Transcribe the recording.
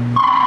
Bye.